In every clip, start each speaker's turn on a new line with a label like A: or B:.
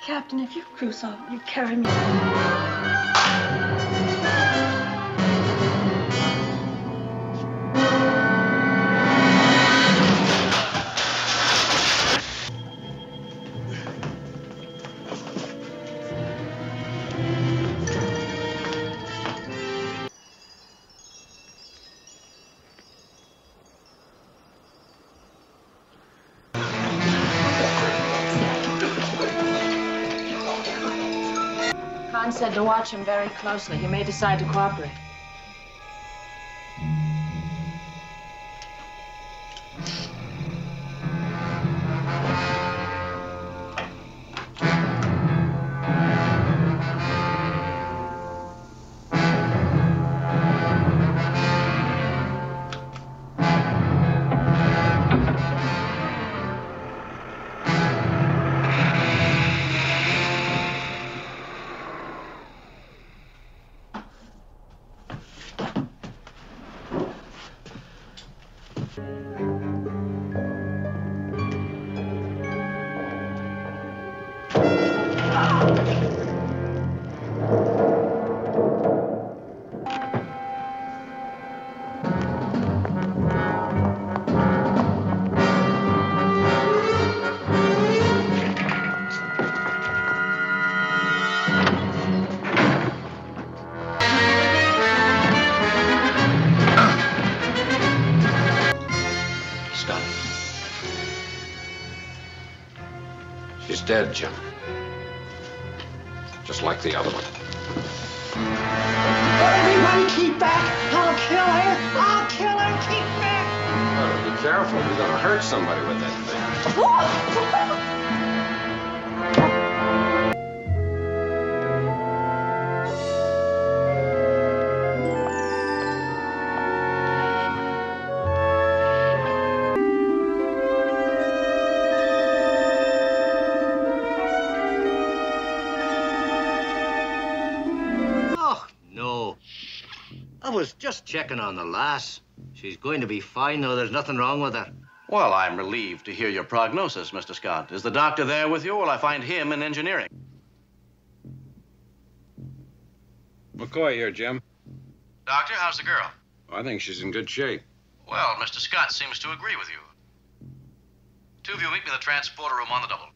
A: Captain, if you cruise off, you carry me.
B: Khan said to watch him very closely. He may decide to cooperate.
C: She's dead, Jim. Just like the other one.
D: Everybody keep back! I'll kill her! I'll kill her! Keep back!
C: Oh, be careful. You're gonna hurt somebody with that thing.
E: I was just checking on the lass. She's going to be fine, though. There's nothing wrong with her.
F: Well, I'm relieved to hear your prognosis, Mr. Scott. Is the doctor there with you, or will I find him in engineering?
C: McCoy here, Jim.
F: Doctor, how's the girl?
C: I think she's in good shape.
F: Well, Mr. Scott seems to agree with you. Two of you meet me in the transporter room on the double.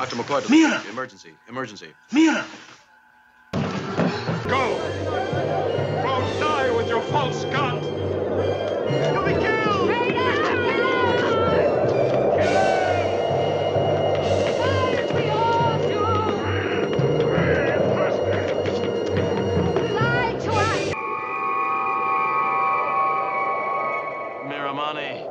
G: Dr. McCoy.
F: Mira!
G: Emergency. Emergency.
F: Mira!
H: Go! Go die with your false god! You'll be killed! Miramanee.